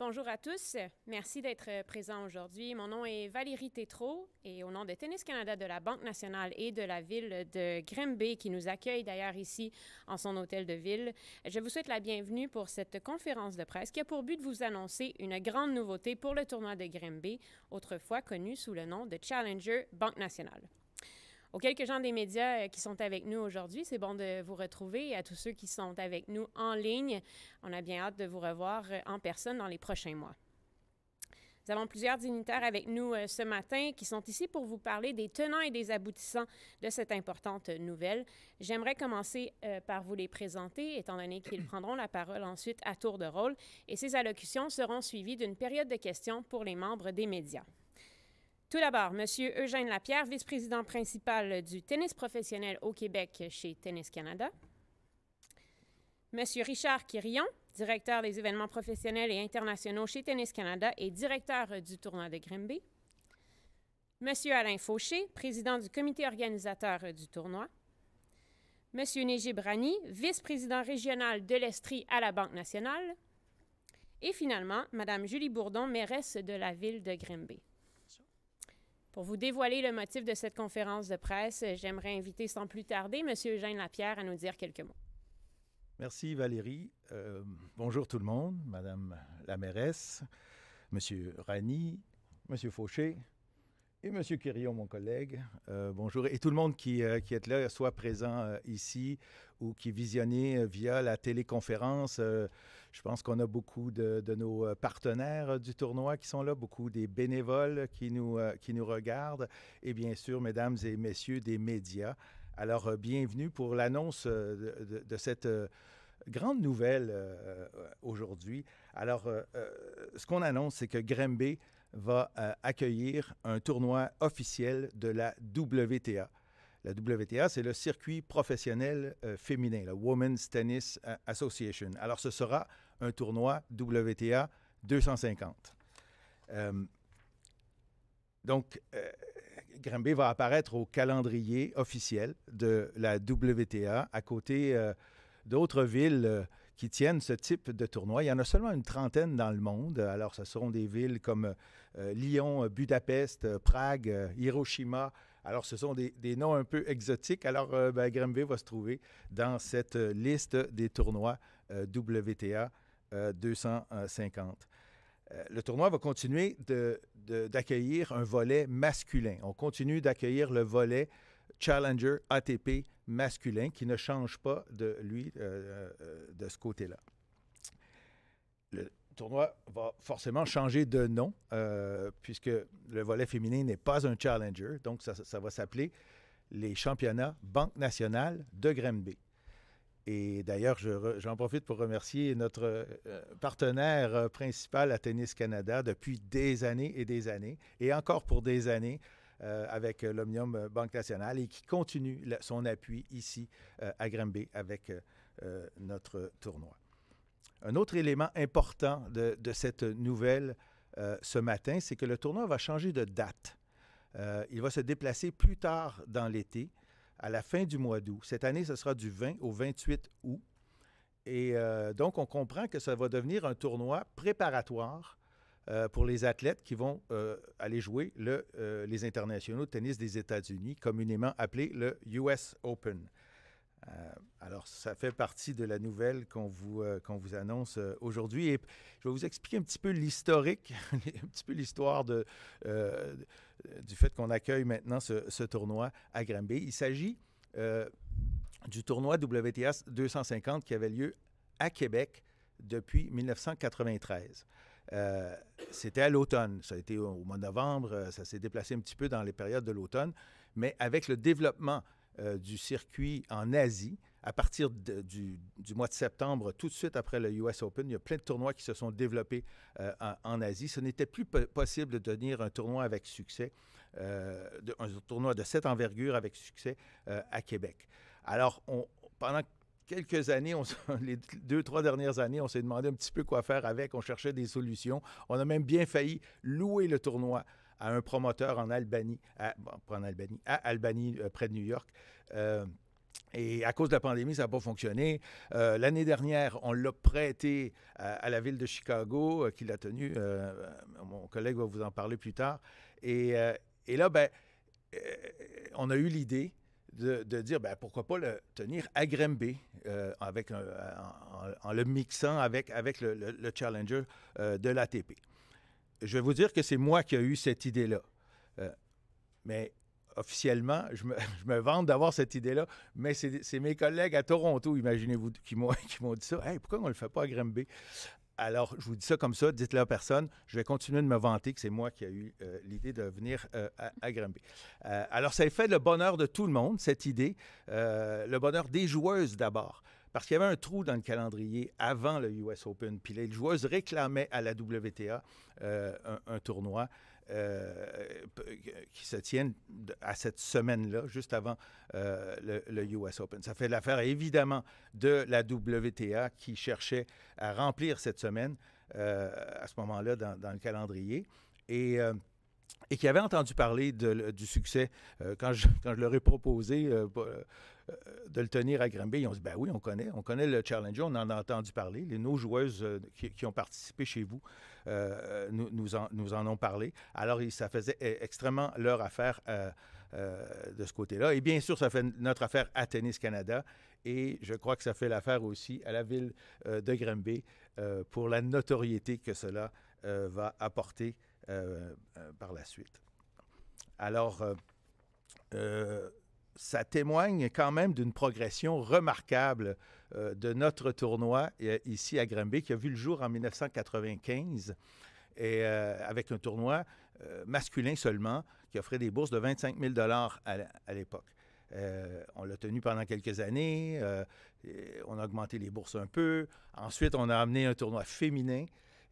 Bonjour à tous. Merci d'être présents aujourd'hui. Mon nom est Valérie Tétrault et au nom de Tennis Canada, de la Banque nationale et de la ville de Grimby, qui nous accueille d'ailleurs ici en son hôtel de ville, je vous souhaite la bienvenue pour cette conférence de presse qui a pour but de vous annoncer une grande nouveauté pour le tournoi de Grimby, autrefois connu sous le nom de Challenger Banque nationale. Aux quelques gens des médias euh, qui sont avec nous aujourd'hui, c'est bon de vous retrouver. Et à tous ceux qui sont avec nous en ligne, on a bien hâte de vous revoir euh, en personne dans les prochains mois. Nous avons plusieurs dignitaires avec nous euh, ce matin qui sont ici pour vous parler des tenants et des aboutissants de cette importante nouvelle. J'aimerais commencer par vous les présenter, étant donné qu'ils prendront la parole ensuite à tour de rôle, et ces allocutions seront suivies d'une période de questions pour les membres des médias. Tout d'abord, M. Eugène Lapierre, vice-président principal du tennis professionnel au Québec chez Tennis Canada. M. Richard Quirillon, directeur des événements professionnels et internationaux chez Tennis Canada et directeur du tournoi de Grimby. M. Alain Fauché, président du comité organisateur du tournoi. M. Néjib Rani, vice-président régional de l'Estrie à la Banque nationale. Et finalement, Mme Julie Bourdon, mairesse de la ville de Grimby. Pour vous dévoiler le motif de cette conférence de presse, j'aimerais inviter sans plus tarder M. Eugène Lapierre à nous dire quelques mots. Merci Valérie. Euh, bonjour tout le monde, Madame la mairesse, M. Rani, M. Fauché, et M. Quirion, mon collègue. Euh, bonjour. Et tout le monde qui, euh, est là, soit présent euh, ici ou qui visionnait via la téléconférence. je pense qu'on a beaucoup de, nos partenaires du tournoi qui sont là, beaucoup des bénévoles qui nous, qui nous regardent et bien sûr, mesdames et messieurs des médias. Alors, bienvenue pour l'annonce de, cette grande nouvelle aujourd'hui. Alors, ce qu'on annonce, c'est que Grimby va euh, accueillir un tournoi officiel de la WTA. La WTA, c'est le circuit professionnel euh, féminin, la Women's Tennis euh, Association. Alors, ce sera un tournoi WTA 250. donc, Grimby va apparaître au calendrier officiel de la WTA à côté d'autres villes qui tiennent ce type de tournoi. Il y en a seulement une trentaine dans le monde. Alors, ce seront des villes comme euh, Lyon, Budapest, euh, Prague, euh, Hiroshima. Alors, ce sont des, noms un peu exotiques. Alors, ben, Grimby va se trouver dans cette liste des tournois WTA 250. le tournoi va continuer d'accueillir un volet masculin. On continue d'accueillir le volet Challenger ATP masculin qui ne change pas de lui euh, euh, de ce côté-là. Le tournoi va forcément changer de nom euh, puisque le volet féminin n'est pas un challenger, donc ça, va s'appeler les championnats Banque nationale de Grimby. Et d'ailleurs, j'en profite pour remercier notre partenaire principal à Tennis Canada depuis des années et des années, et encore pour des années, euh, avec l'Omnium euh, Banque Nationale et qui continue son appui ici euh, à Granby avec notre tournoi. Un autre élément important de, cette nouvelle ce matin, c'est que le tournoi va changer de date. il va se déplacer plus tard dans l'été, à la fin du mois d'août. Cette année, ce sera du 20 au 28 août. Et donc, on comprend que ça va devenir un tournoi préparatoire euh, pour les athlètes qui vont euh, aller jouer le, euh, les internationaux de tennis des États-Unis, communément appelé le US Open. Alors, ça fait partie de la nouvelle qu'on vous, qu'on vous annonce aujourd'hui. Et je vais vous expliquer un petit peu l'historique, un petit peu l'histoire du fait qu'on accueille maintenant ce, tournoi à Granby. Il s'agit du tournoi WTA 250 qui avait lieu à Québec depuis 1993. Euh, c'était à l'automne. Ça a été au mois de novembre. Euh, ça s'est déplacé un petit peu dans les périodes de l'automne. Mais avec le développement euh, du circuit en Asie, à partir du, mois de septembre, tout de suite après le US Open, il y a plein de tournois qui se sont développés en, Asie. Ce n'était plus possible de tenir un tournoi avec succès, un tournoi de cette envergure avec succès à Québec. Alors, pendant quelques années, les deux, trois dernières années, on s'est demandé un petit peu quoi faire avec. On cherchait des solutions. On a même bien failli louer le tournoi à un promoteur en Albanie, en Albanie, à Albanie, euh, près de New York. Euh, Et à cause de la pandémie, ça n'a pas fonctionné. Euh, l'année dernière, on l'a prêté à, la ville de Chicago, euh, qui l'a tenu. Euh, mon collègue va vous en parler plus tard. Et, là, ben, on a eu l'idée de, dire ben, pourquoi pas le tenir à Grimby avec en, le mixant avec, avec le Challenger de l'ATP. Je vais vous dire que c'est moi qui ai eu cette idée-là. mais officiellement, je me, je vante d'avoir cette idée-là, mais c'est mes collègues à Toronto, imaginez-vous, qui m'ont dit ça. Hey, pourquoi on ne le fait pas à Grimby? Alors, je vous dis ça comme ça, dites-le à personne. Je vais continuer de me vanter que c'est moi qui ai eu euh, l'idée de venir euh, à, à, Grimby. Euh, alors, ça a fait le bonheur de tout le monde, cette idée. le bonheur des joueuses d'abord. Parce qu'il y avait un trou dans le calendrier avant le US Open. Puis les joueuses réclamaient à la WTA un, tournoi. Euh, qui se tiennent à cette semaine-là, juste avant euh, le, US Open. Ça fait l'affaire évidemment de la WTA qui cherchait à remplir cette semaine euh, à ce moment-là dans, le calendrier. Et qui avait entendu parler du succès quand je leur ai proposé de le tenir à Granby. Ils ont dit ben oui, on connaît, on connaît le Challenger, on en a entendu parler. Les, nos joueuses qui, ont participé chez vous euh, nous, en, ont parlé. Alors, ça faisait e, extrêmement leur affaire euh, euh, de ce côté-là. Et bien sûr, ça fait notre affaire à Tennis Canada. Et je crois que ça fait l'affaire aussi à la ville de Granby pour la notoriété que cela va apporter par la suite. Alors, ça témoigne quand même d'une progression remarquable euh, de notre tournoi euh, ici à Granby, qui a vu le jour en 1995, et, euh, avec un tournoi masculin seulement, qui offrait des bourses de 25 000 à, l'époque. on l'a tenu pendant quelques années, on a augmenté les bourses un peu. Ensuite, on a amené un tournoi féminin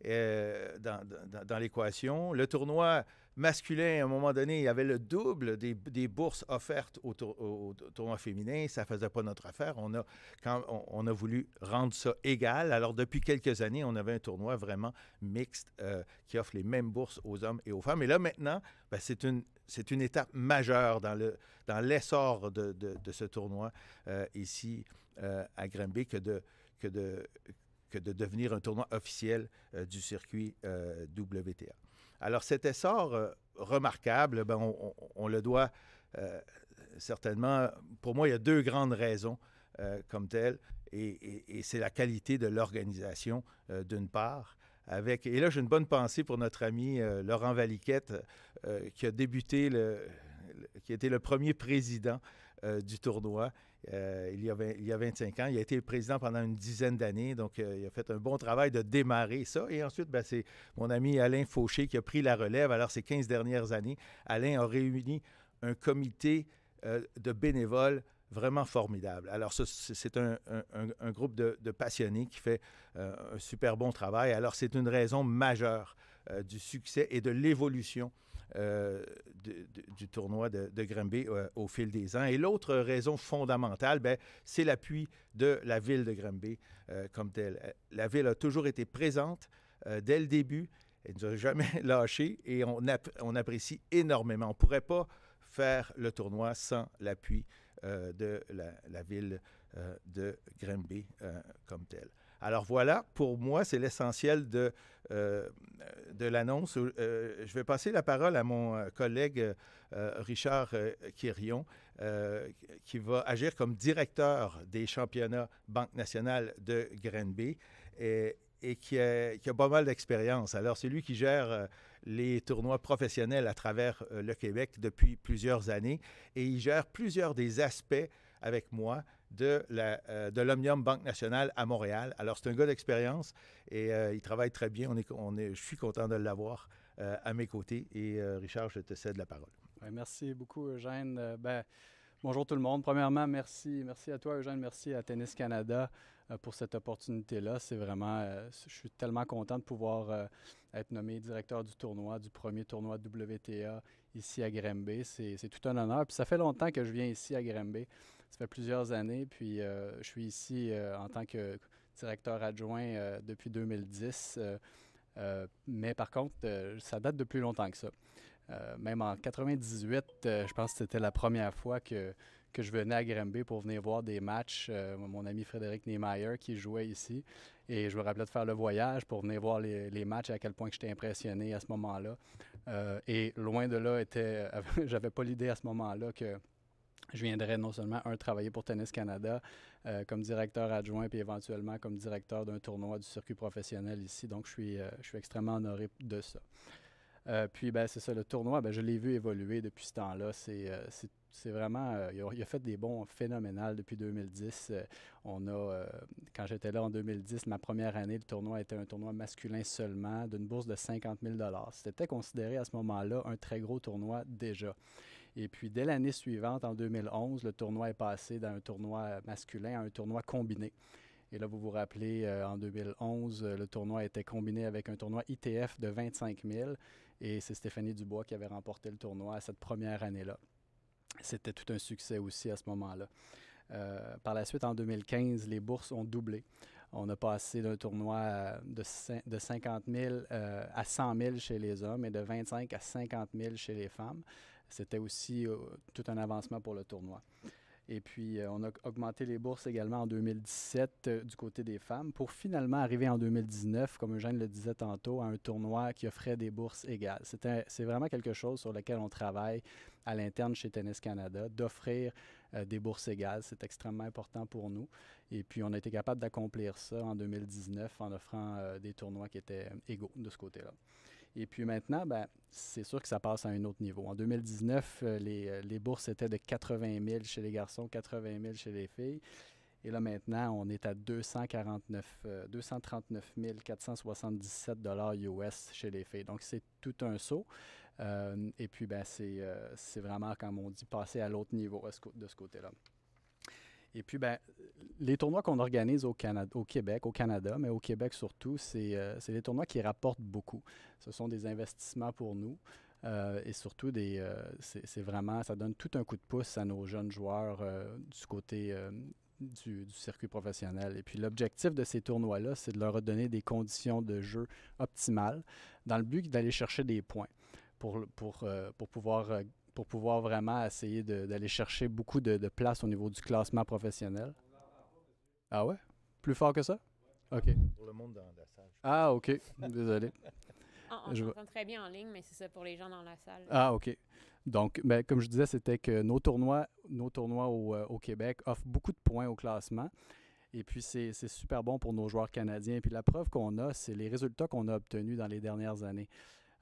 dans, dans l'équation. Le tournoi masculin, à un moment donné, il y avait le double des, bourses offertes au, tournoi féminin. Ça ne faisait pas notre affaire. On a, voulu rendre ça égal. Alors, depuis quelques années, on avait un tournoi vraiment mixte euh, qui offre les mêmes bourses aux hommes et aux femmes. Et là, maintenant, ben, c'est une, étape majeure dans, le, dans l'essor de, ce tournoi euh, ici euh, à de, que de devenir un tournoi officiel du circuit WTA. Alors cet essor euh, remarquable, ben, on, le doit euh, certainement, pour moi, il y a deux grandes raisons euh, comme telles, et, c'est la qualité de l'organisation d'une part. Avec, et là, j'ai une bonne pensée pour notre ami Laurent Valiquette, qui a débuté, qui a été le premier président du tournoi euh, il, y a il, y a 25 ans. Il a été président pendant une dizaine d'années, donc euh, il a fait un bon travail de démarrer ça. Et ensuite, ben, c'est mon ami Alain Fauché qui a pris la relève. Alors, ces 15 dernières années, Alain a réuni un comité euh, de bénévoles vraiment formidable. Alors, c'est un, groupe de, de, passionnés qui fait un super bon travail. Alors, c'est une raison majeure du succès et de l'évolution euh, du tournoi de, de Granby euh, au fil des ans. Et l'autre raison fondamentale, ben, c'est l'appui de la ville de Granby euh, comme telle. La ville a toujours été présente dès le début. Elle ne nous a jamais lâché et on, apprécie énormément. On ne pourrait pas faire le tournoi sans l'appui de la, ville de Granby comme telle. Alors voilà, pour moi, c'est l'essentiel de, euh, de l'annonce. Euh, je vais passer la parole à mon euh, collègue Richard Quirion, qui va agir comme directeur des championnats Banque nationale de Grenby et, qui, a, qui, a, pas mal d'expérience. Alors, c'est lui qui gère les tournois professionnels à travers le Québec depuis plusieurs années et il gère plusieurs des aspects avec moi euh, de l'Omnium Banque Nationale à Montréal. Alors, c'est un gars d'expérience et euh, il travaille très bien. On est, je suis content de l'avoir euh, à mes côtés. Et Richard, je te cède la parole. merci beaucoup, Eugène. Ben, bonjour tout le monde. Premièrement, merci, merci à toi, Eugène. Merci à Tennis Canada pour cette opportunité-là. C'est vraiment, je suis tellement content de pouvoir être nommé directeur du tournoi, du premier tournoi WTA ici à Granby. C'est, tout un honneur. Puis ça fait longtemps que je viens ici à Granby. Ça fait plusieurs années, puis euh, je suis ici euh, en tant que directeur adjoint euh, depuis 2010. mais par contre, ça date de plus longtemps que ça. même en 98, je pense que c'était la première fois que, que je venais à Granby pour venir voir des matchs. mon ami Frédéric Niemeyer qui jouait ici. Et je me rappelais de faire le voyage pour venir voir les, matchs et à quel point j'étais impressionné à ce moment-là. et loin de là, j'avais pas l'idée à ce moment-là que je viendrais non seulement, un, travailler pour Tennis Canada euh, comme directeur adjoint, puis éventuellement comme directeur d'un tournoi du circuit professionnel ici. Donc, je suis, euh, je suis extrêmement honoré de ça. Euh, puis, ben, c'est ça, le tournoi, ben, je l'ai vu évoluer depuis ce temps-là. C'est vraiment, il a, fait des bons phénoménales depuis 2010. on a, quand j'étais là en 2010, ma première année, le tournoi était un tournoi masculin seulement, d'une bourse de 50 000 C'était considéré à ce moment-là un très gros tournoi déjà. Et puis, dès l'année suivante, en 2011, le tournoi est passé d'un tournoi masculin à un tournoi combiné. Et là, vous vous rappelez, euh, en 2011, euh, le tournoi était combiné avec un tournoi ITF de 25 000. Et c'est Stéphanie Dubois qui avait remporté le tournoi cette première année-là. C'était tout un succès aussi à ce moment-là. Euh, par la suite, en 2015, les bourses ont doublé. On a passé d'un tournoi de, de 50 000 à 100 000 chez les hommes et de 25 à 50 000 chez les femmes c'était aussi euh, tout un avancement pour le tournoi. Et puis, euh, on a augmenté les bourses également en 2017 euh, du côté des femmes pour finalement arriver en 2019, comme Eugène le disait tantôt, à un tournoi qui offrait des bourses égales. C'est vraiment quelque chose sur lequel on travaille à l'interne chez Tennis Canada, d'offrir des bourses égales. C'est extrêmement important pour nous. Et puis, on a été capable d'accomplir ça en 2019 en offrant des tournois qui étaient égaux de ce côté-là. Et puis maintenant, ben, c'est sûr que ça passe à un autre niveau. En 2019, euh, les, euh, les, bourses étaient de 80 000 chez les garçons, 80 000 chez les filles. Et là, maintenant, on est à 249, 239 477 dollars US chez les filles. Donc, c'est tout un saut. Euh, et puis, ben, c'est vraiment, comme on dit, passer à l'autre niveau de ce côté-là. Et puis, ben, les tournois qu'on organise au, Québec, au Canada, mais au Québec surtout, c'est euh, des tournois qui rapportent beaucoup. Ce sont des investissements pour nous. Euh, et surtout, euh, c'est vraiment, ça donne tout un coup de pouce à nos jeunes joueurs du côté du, du, circuit professionnel. Et puis l'objectif de ces tournois-là, c'est de leur donner des conditions de jeu optimales dans le but d'aller chercher des points pour, pour, pour pouvoir pour pouvoir vraiment essayer d'aller chercher beaucoup de, de, place au niveau du classement professionnel. Ah ouais? Plus fort que ça? OK. Pour le monde dans la salle. Ah, OK. Désolé. on je... entend très bien en ligne, mais c'est ça pour les gens dans la salle. Ah, OK. Donc, ben, comme je disais, c'était que nos tournois, nos tournois au, euh, au, Québec offrent beaucoup de points au classement. Et puis, c'est super bon pour nos joueurs canadiens. Et puis, la preuve qu'on a, c'est les résultats qu'on a obtenus dans les dernières années.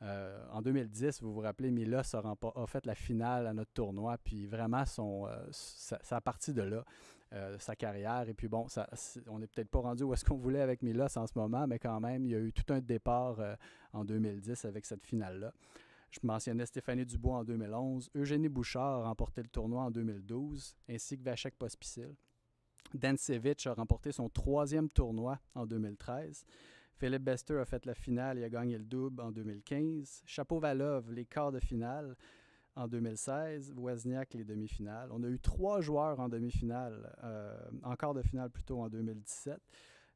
Euh, en 2010, vous vous rappelez, Mila a, fait la finale à notre tournoi, puis vraiment, son, euh, ça, a parti de là, euh, sa carrière. Et puis bon, on n'est peut-être pas rendu où est-ce qu'on voulait avec Milos en ce moment, mais quand même, il y a eu tout un départ en 2010 avec cette finale-là. Je mentionnais Stéphanie Dubois en 2011, Eugénie Bouchard a remporté le tournoi en 2012, ainsi que Vachek Pospisil. Dansevich a remporté son troisième tournoi en 2013. Philippe Bester a fait la finale et a gagné le double en 2015. Chapeau-Valov, les quarts de finale en 2016. Wozniak, les demi-finales. On a eu trois joueurs en demi-finale, euh, en quart de finale plutôt en 2017.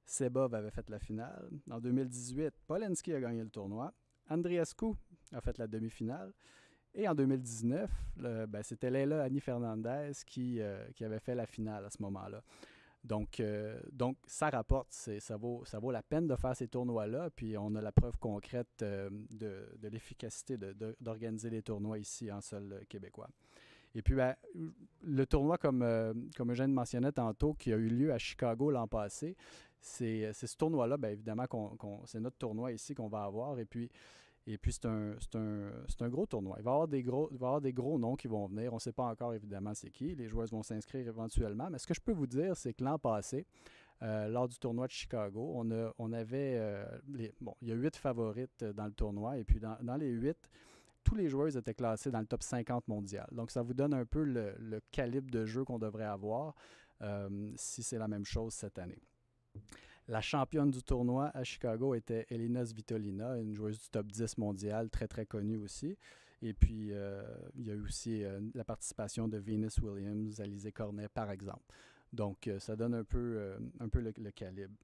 Sebov avait fait la finale. En 2018, Polenski a gagné le tournoi. Andriescu a fait la demi-finale. Et en 2019, ben, c'était Leila Annie Fernandez qui, euh, qui avait fait la finale à ce moment-là. Donc, euh, donc ça rapporte, ça vaut, ça vaut la peine de faire ces tournois-là, puis on a la preuve concrète euh, de, de l'efficacité d'organiser les tournois ici en sol québécois. Et puis, ben, le tournoi, comme, euh, comme Eugène mentionnait tantôt, qui a eu lieu à Chicago l'an passé, c'est ce tournoi-là, bien évidemment, c'est notre tournoi ici qu'on va avoir. Et puis, et puis, c'est un, un, un, gros tournoi. Il va, y avoir des gros, avoir des gros noms qui vont venir. On ne sait pas encore, évidemment, c'est qui. Les joueurs vont s'inscrire éventuellement. Mais ce que je peux vous dire, c'est que l'an passé, euh, lors du tournoi de Chicago, on, a, on avait... Euh, bon, il y a huit favorites dans le tournoi. Et puis, dans, dans, les huit, tous les joueurs étaient classés dans le top 50 mondial. Donc, ça vous donne un peu le, le calibre de jeu qu'on devrait avoir euh, si c'est la même chose cette année. La championne du tournoi à Chicago était Elina Svitolina, une joueuse du top 10 mondial, très très connue aussi. Et puis, euh, il y a eu aussi euh, la participation de Venus Williams, Alizé Cornet, par exemple. Donc, euh, ça donne un peu, un peu le, calibre.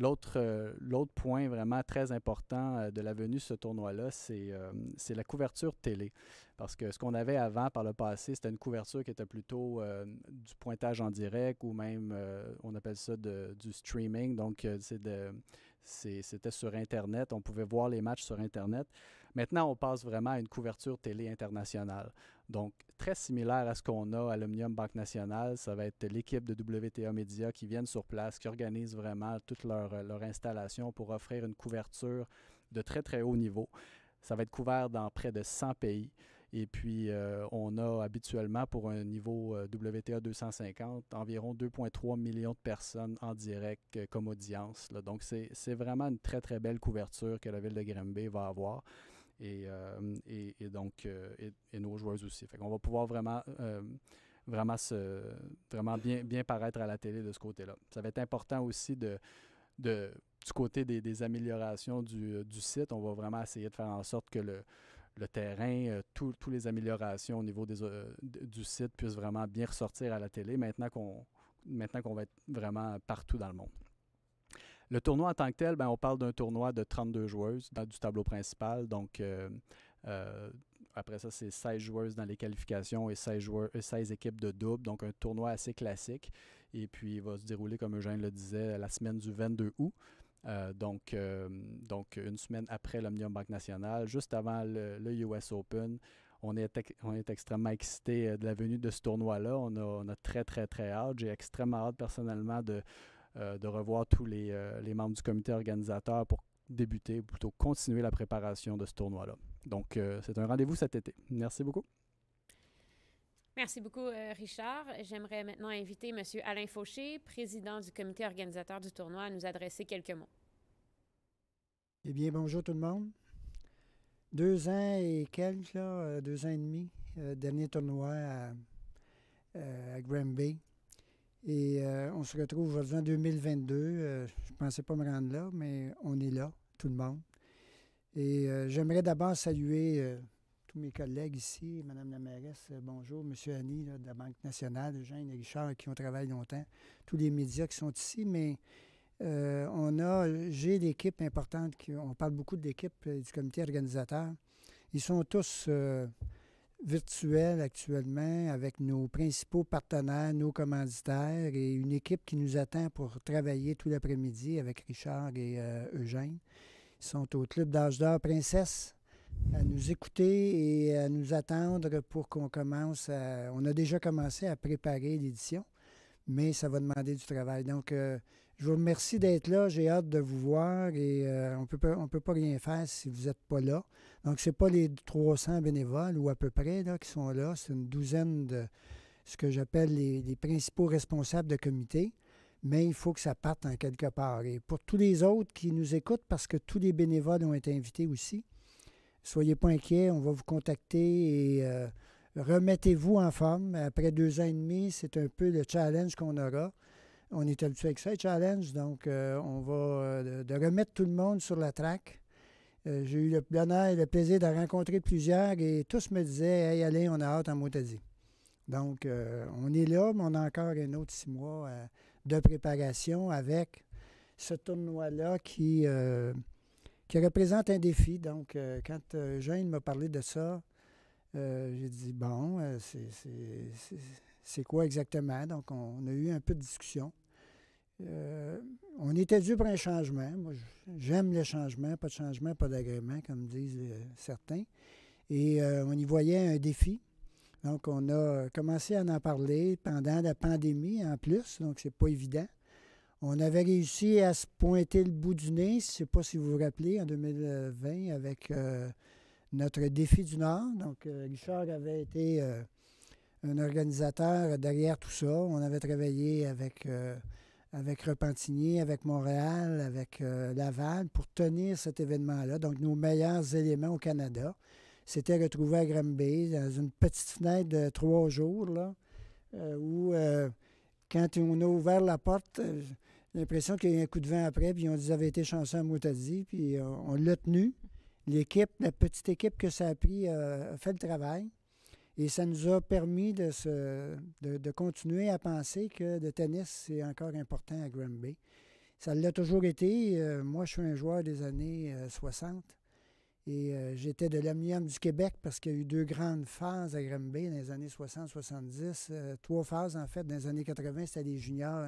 L'autre, l'autre point vraiment très important de la venue de ce tournoi-là, c'est, c'est la couverture télé. Parce que ce qu'on avait avant, par le passé, c'était une couverture qui était plutôt du pointage en direct ou même, on appelle ça du streaming. Donc, c'était sur Internet. On pouvait voir les matchs sur Internet. Maintenant, on passe vraiment à une couverture télé internationale. Donc, très similaire à ce qu'on a à l'Omnium Banque Nationale. Ça va être l'équipe de WTA Media qui viennent sur place, qui organise vraiment toute leur, leur installation pour offrir une couverture de très, très haut niveau. Ça va être couvert dans près de 100 pays. Et puis, euh, on a habituellement, pour un niveau euh, WTA 250, environ 2,3 millions de personnes en direct euh, comme audience. Donc, c'est vraiment une très, très belle couverture que la ville de Granby va avoir. Et, et, donc, et, nos joueurs aussi. Fait qu'on va pouvoir vraiment se, vraiment bien, paraître à la télé de ce côté-là. Ça va être important aussi du côté des, améliorations du, site. On va vraiment essayer de faire en sorte que le, terrain, euh, toutes les améliorations au niveau euh, du site puissent vraiment bien ressortir à la télé maintenant qu'on va être vraiment partout dans le monde. Le tournoi en tant que tel, ben, on parle d'un tournoi de 32 joueuses dans, du tableau principal. Donc, euh, après ça, c'est 16 joueuses dans les qualifications et 16, joueurs, 16 équipes de double. Donc, un tournoi assez classique. Et puis, il va se dérouler, comme Eugène le disait, la semaine du 22 août. Euh, donc, euh, donc, une semaine après l'Omnium Banque Nationale, juste avant le, US Open. On est, on est extrêmement excité euh, de la venue de ce tournoi-là. On on a, très, très, très hâte. J'ai extrêmement hâte personnellement de, de revoir tous les, les, membres du comité organisateur pour débuter, ou plutôt continuer la préparation de ce tournoi-là. Donc, c'est un rendez-vous cet été. Merci beaucoup. Merci beaucoup, euh, Richard. J'aimerais maintenant inviter M. Alain Fauché, président du comité organisateur du tournoi, à nous adresser quelques mots. Eh bien, bonjour tout le monde. Deux ans et quelques, là, euh, deux ans et demi, euh, dernier tournoi à, à Granby. Et on se retrouve aujourd'hui en 2022. je ne pensais pas me rendre là, mais on est là, tout le monde. Et j'aimerais d'abord saluer tous mes collègues ici, Mme la mairesse, euh, bonjour, M. Annie de la Banque nationale, Jean et Richard qui ont travaillé longtemps, tous les médias qui sont ici, mais euh, on a, j'ai l'équipe importante, qui, on parle beaucoup de l'équipe euh, du comité organisateur. Ils sont tous virtuels actuellement avec nos principaux partenaires, nos commanditaires et une équipe qui nous attend pour travailler tout l'après-midi avec Richard et Eugène. Ils sont au Club d'âge d'or Princesse à nous écouter et à nous attendre pour qu'on commence à... On a déjà commencé à préparer l'édition, mais ça va demander du travail. Donc, euh, je vous remercie d'être là. J'ai hâte de vous voir et euh, on ne peut pas rien faire si vous n'êtes pas là. Donc, ce n'est pas les 300 bénévoles ou à peu près là, qui sont là. C'est une douzaine de ce que j'appelle les, les, principaux responsables de comité. Mais il faut que ça parte en quelque part. Et pour tous les autres qui nous écoutent, parce que tous les bénévoles ont été invités aussi, Soyez pas inquiets, on va vous contacter et euh, remettez-vous en forme. Après deux ans et demi, c'est un peu le challenge qu'on aura. On est habitué avec ça, le challenge, donc euh, on va euh, de, remettre tout le monde sur la traque. J'ai eu le bonheur et le plaisir de rencontrer plusieurs et tous me disaient Hey Alain, on a hâte en dit. Donc, on est là, mais on a encore un autre six mois de préparation avec ce tournoi-là qui qui représente un défi. Donc, euh, quand euh, Jean m'a parlé de ça, euh, j'ai dit, bon, c'est quoi exactement? Donc, on, a eu un peu de discussion. On était dû pour un changement. Moi, j'aime le changement, pas de changement, pas d'agrément, comme disent certains. Et on y voyait un défi. Donc, on a commencé à en parler pendant la pandémie en plus, donc c'est pas évident. On avait réussi à se pointer le bout du nez, je ne sais pas si vous vous rappelez, en 2020, avec euh, notre défi du Nord. Donc, euh, Richard avait été euh, un organisateur derrière tout ça. On avait travaillé avec, avec Repentigny, avec Montréal, avec Laval pour tenir cet événement-là. Donc, nos meilleurs éléments au Canada s'étaient retrouvés à Granby dans une petite fenêtre de trois jours, là, où quand on a ouvert la porte, l'impression qu'il y a eu un coup de vent après, puis on dit, avaient été chanceux à Moutadi, puis euh, on, l'a tenu. L'équipe, la petite équipe que ça a pris, euh, a fait le travail. Et ça nous a permis de, continuer à penser que le tennis, c'est encore important à Granby. Ça l'a toujours été. moi, je suis un joueur des années 60. Et j'étais de l'Omnium du Québec parce qu'il y a eu deux grandes phases à Granby dans les années 60-70. trois phases, en fait. Dans les années 80, c'était les juniors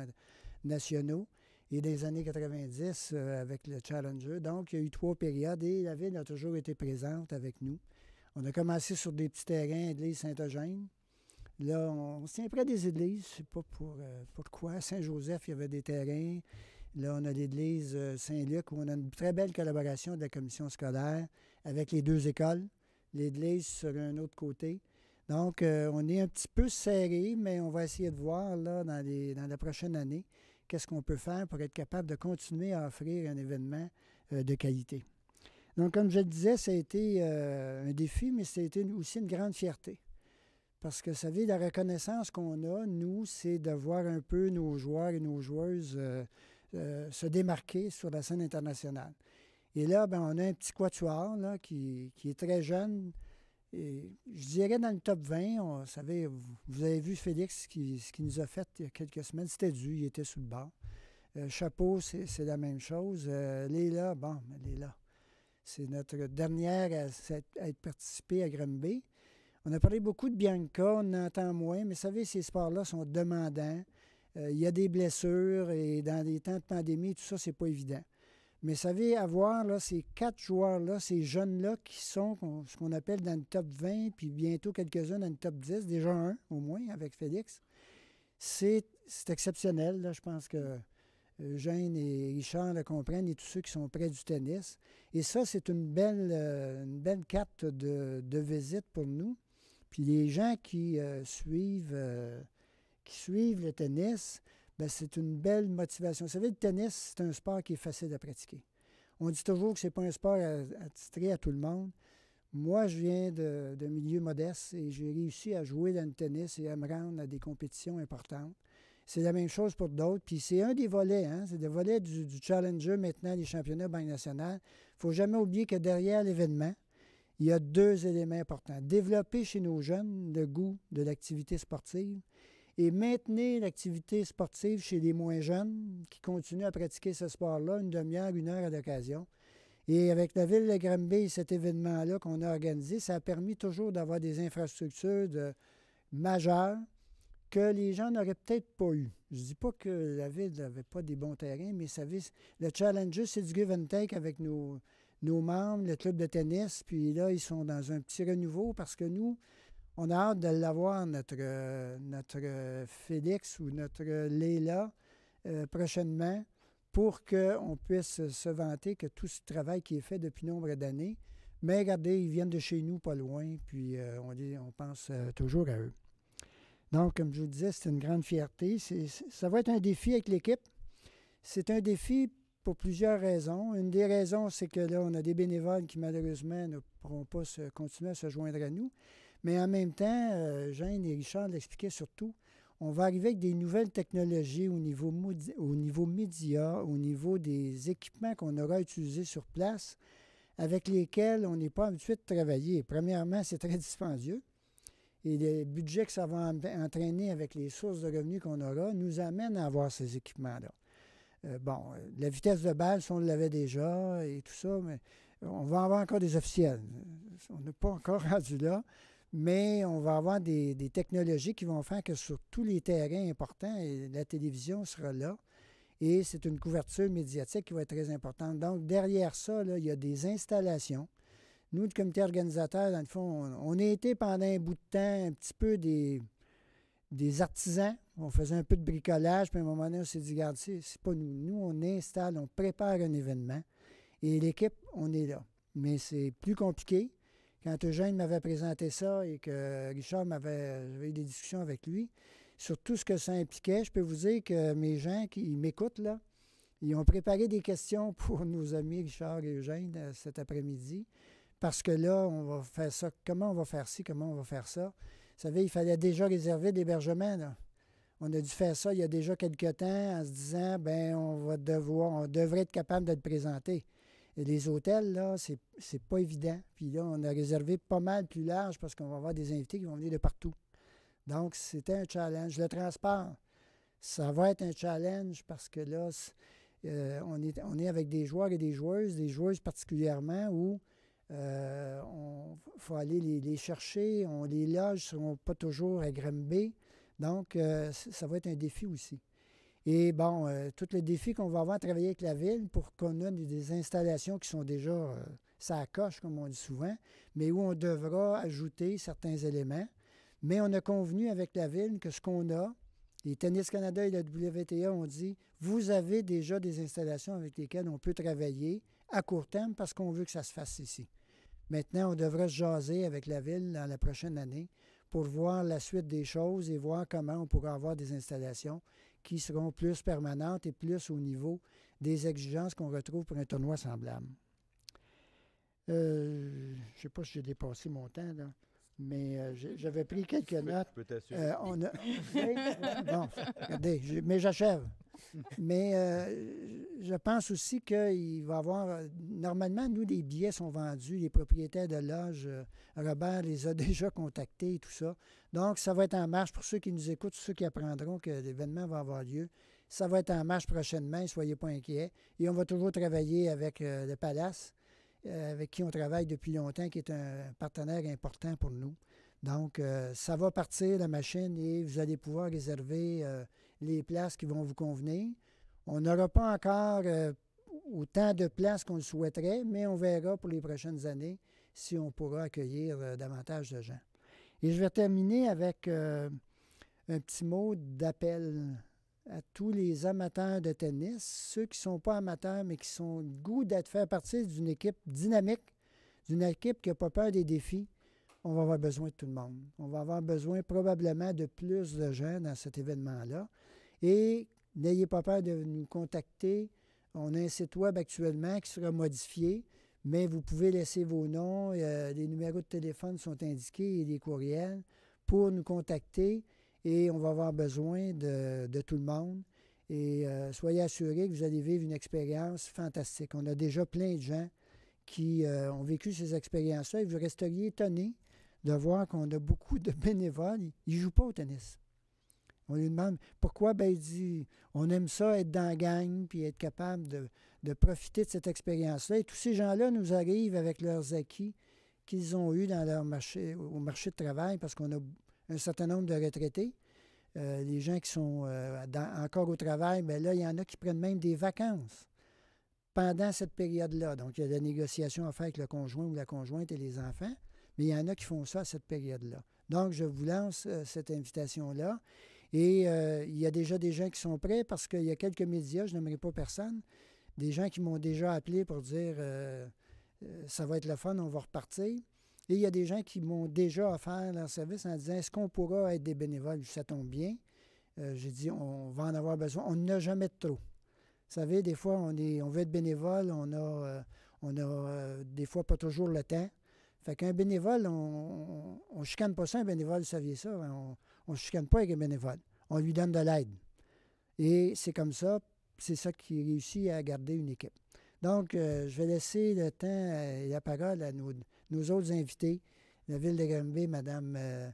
nationaux. Et dans les années 90, avec le Challenger. Donc, il y a eu trois périodes et la ville a toujours été présente avec nous. On a commencé sur des petits terrains, église Saint-Eugène. Là, on, se tient près des églises. Je ne sais pas pour, euh, pourquoi. Saint-Joseph, il y avait des terrains. Là, on a l'église euh, Saint-Luc où on a une très belle collaboration de la commission scolaire avec les deux écoles. L'église sur un autre côté. Donc, euh, on est un petit peu serré, mais on va essayer de voir là, dans, les, dans la prochaine année qu'est-ce qu'on peut faire pour être capable de continuer à offrir un événement de qualité. Donc, comme je le disais, ça a été euh, un défi, mais été aussi une grande fierté. Parce que, vous savez, la reconnaissance qu'on a, nous, c'est de voir un peu nos joueurs et nos joueuses euh, euh, se démarquer sur la scène internationale. Et là, ben, on a un petit quatuor là, qui, est très jeune. Et je dirais dans le top 20, vous savez, vous, avez vu Félix qui, ce qu'il nous a fait il y a quelques semaines. C'était dû, il était sous le bord. chapeau, c'est la même chose. Léla, bon, Léla c'est notre dernière à, être participée à Granby. On a parlé beaucoup de Bianca, on en entend moins, mais vous savez, ces sports-là sont demandants. Euh, il y a des blessures et dans des temps de pandémie, tout ça, c'est pas évident. Mais vous savez, avoir là, ces quatre joueurs-là, ces jeunes-là qui sont ce qu'on appelle dans le top 20, puis bientôt quelques-uns dans le top 10, déjà un au moins avec Félix, c'est exceptionnel. Je pense que Eugène et Richard le comprennent et tous ceux qui sont près du tennis. Et ça, c'est une belle, euh, une belle carte de, visite pour nous. Puis les gens qui euh, suivent euh, qui suivent le tennis, ben, c'est une belle motivation. Vous savez, le tennis, c'est un sport qui est facile à pratiquer. On dit toujours que ce n'est pas un sport attitré à tout le monde. Moi, je viens d'un milieu modeste et j'ai réussi à jouer dans le tennis et à me rendre à des compétitions importantes. C'est la même chose pour d'autres. Puis c'est un des volets, hein? c'est le volet du, Challenger maintenant, les championnats Banque nationale. Il ne faut jamais oublier que derrière l'événement, il y a deux éléments importants. Développer chez nos jeunes le goût de l'activité sportive et maintenir l'activité sportive chez les moins jeunes qui continuent à pratiquer ce sport-là une demi-heure, une heure à l'occasion. Et avec la ville de Granby, cet événement-là qu'on a organisé, ça a permis toujours d'avoir des infrastructures majeures que les gens n'auraient peut-être pas eu. Je ne dis pas que la ville n'avait pas des bons terrains, mais savez, le Challenger, c'est du give and take avec nos, nos membres, le club de tennis. Puis là, ils sont dans un petit renouveau parce que nous, on a hâte de l'avoir, notre, notre Félix ou notre euh, prochainement, pour qu'on puisse se vanter que tout ce travail qui est fait depuis nombre d'années. Mais regardez, ils viennent de chez nous, pas loin, puis euh, on, dit, on pense euh, toujours à eux. Donc, comme je vous disais, c'est une grande fierté. ça va être un défi avec l'équipe. C'est un défi pour plusieurs raisons. Une des raisons, c'est que là, on a des bénévoles qui, malheureusement, ne pourront pas continuer à se joindre à nous. Mais en même temps, euh, Jeanne et Richard l'expliquaient surtout, on va arriver avec des nouvelles technologies au niveau, au niveau média, au niveau des équipements qu'on aura utilisés sur place, avec lesquels on n'est pas habitué de travailler. Premièrement, c'est très dispendieux et le budget que ça va entraîner avec les sources de revenus qu'on aura nous amène à avoir ces équipements-là. Euh, bon, la vitesse de balle, si on l'avait déjà et tout ça, mais on va avoir encore des officiels. On n'est pas encore rendu là, mais on va avoir des, technologies qui vont faire que sur tous les terrains importants, la télévision sera là. Et c'est une couverture médiatique qui va être très importante. Donc, derrière ça, il y a des installations nous, le comité organisateur, dans le fond, on, a été pendant un bout de temps un petit peu des, des artisans. On faisait un peu de bricolage, puis à un moment donné, on s'est dit, regarde, c'est pas nous. Nous, on installe, on prépare un événement. Et l'équipe, on est là. Mais c'est plus compliqué. Quand Eugène m'avait présenté ça et que Richard m'avait eu des discussions avec lui sur tout ce que ça impliquait, je peux vous dire que mes gens qui m'écoutent, là, ils ont préparé des questions pour nos amis Richard et Eugène euh, cet après-midi parce que là, on va faire ça. Comment on va faire ci, comment on va faire ça? Vous savez, il fallait déjà réserver l'hébergement. On a dû faire ça il y a déjà quelques temps en se disant, ben on va devoir, on devrait être capable de le présenter. Et les hôtels, là, c'est, c'est pas évident. Puis là, on a réservé pas mal plus large parce qu'on va avoir des invités qui vont venir de partout. Donc, c'était un challenge. Le transport, ça va être un challenge parce que là, Euh, on, est, on est avec des joueurs et des joueuses, des joueuses particulièrement où il faut aller les, chercher. On, les loge ne seront pas toujours à Grimby. Donc, ça va être un défi aussi. Et bon, tous les défis qu'on va avoir à travailler avec la ville pour qu'on ait des installations qui sont déjà ça coche, comme on dit souvent, mais où on devra ajouter certains éléments. Mais on a convenu avec la ville que ce qu'on a, les Tennis Canada et la WTA ont dit vous avez déjà des installations avec lesquelles on peut travailler à court terme parce qu'on veut que ça se fasse ici. Maintenant, on devra se jaser avec la ville dans la prochaine année pour voir la suite des choses et voir comment on pourra avoir des installations qui seront plus permanentes et plus au niveau des exigences qu'on retrouve pour un tournoi semblable. Euh, je ne sais pas si j'ai dépassé mon temps, là, mais euh, j'avais pris quelques notes. Euh, on a... bon, regardez, mais j'achève. Mais je pense aussi qu'il va y avoir. Normalement, nous, les billets sont vendus. Les propriétaires de loge, Robert les a déjà contactés et tout ça. Donc, ça va être en marche pour ceux qui nous écoutent, ceux qui apprendront que l'événement va avoir lieu. Ça va être en marche prochainement, soyez pas inquiets. Et on va toujours travailler avec le Palace euh, avec qui on travaille depuis longtemps, qui est un partenaire important pour nous. Donc, euh, ça va partir, la machine, et vous allez pouvoir réserver euh, les places qui vont vous convenir. On n'aura pas encore autant de places qu'on le souhaiterait, mais on verra pour les prochaines années si on pourra accueillir davantage de gens. Et je vais terminer avec un petit mot d'appel à tous les amateurs de tennis, ceux qui ne sont pas amateurs, mais qui sont le goût d'être fait partie d'une équipe dynamique, d'une équipe qui n'a pas peur des défis. On va avoir besoin de tout le monde. On va avoir besoin probablement de plus de gens dans cet événement-là. Et n'ayez pas peur de nous contacter. On a un site web actuellement qui sera modifié, mais vous pouvez laisser vos noms. Euh, les numéros de téléphone sont indiqués et des courriels pour nous contacter et on va avoir besoin de, tout le monde. Et euh, soyez assurés que vous allez vivre une expérience fantastique. On a déjà plein de gens qui euh, ont vécu ces expériences-là et vous resteriez étonnés de voir qu'on a beaucoup de bénévoles. Ils ne jouent pas au tennis. On lui demande pourquoi, ben, il dit on aime ça, être dans la gang, puis être capable de, profiter de cette expérience-là. Et tous ces gens-là nous arrivent avec leurs acquis qu'ils ont eus dans leur marché, au marché de travail, parce qu'on a un certain nombre de retraités. Euh, les gens qui sont euh, encore au travail, mais ben là, il y en a qui prennent même des vacances pendant cette période-là. Donc, il y a la négociation à faire avec le conjoint ou la conjointe et les enfants, mais il y en a qui font ça à cette période-là. Donc, je vous lance euh, cette invitation-là. Et il y a déjà des gens qui sont prêts parce qu'il y a quelques médias, je n'aimerais pas personne, des gens qui m'ont déjà appelé pour dire ça va être le fun, on va repartir. Et il y a des gens qui m'ont déjà offert leur service en disant Est-ce qu'on pourra être des bénévoles? Ça tombe bien. Euh, j'ai dit On va en avoir besoin. On n'a jamais de trop. Vous savez, des fois, on, est, on veut être bénévole, on a, euh, on a euh, des fois pas toujours le temps. Fait qu'un bénévole, on ne chicane pas ça, un bénévole, vous saviez ça. Hein? On ne chicane pas avec un bénévole. On lui donne de l'aide. Et c'est comme ça, c'est ça qui réussit à garder une équipe. Donc, je vais laisser le temps et la parole à nos, autres invités, la ville de Granby, Mme euh,